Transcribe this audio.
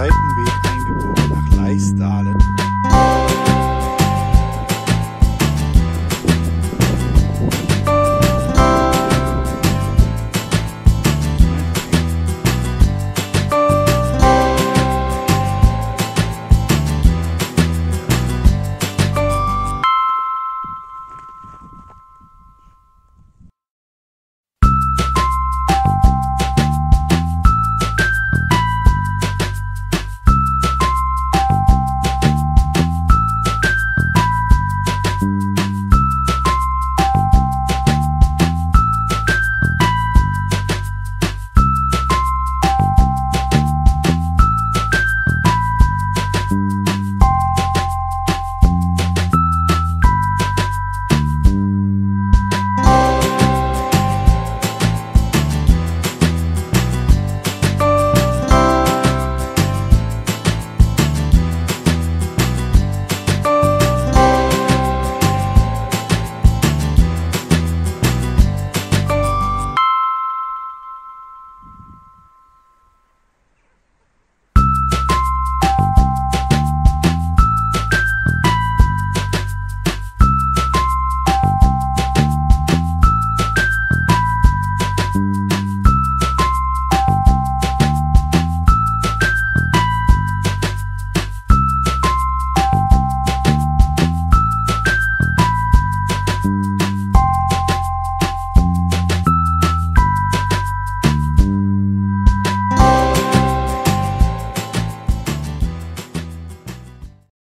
Seitenweg.